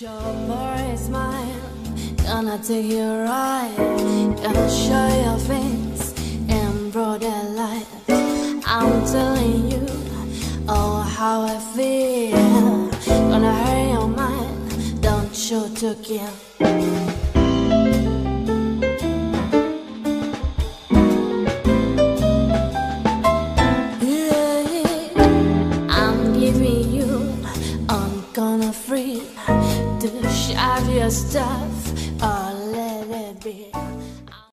Your boy is mine, gonna take you right, gonna show your face in broad daylight. I'm telling you, oh how I feel, gonna hurt your mind, don't shoot to kill. Yeah, I'm the shadiest stuff, or let it be.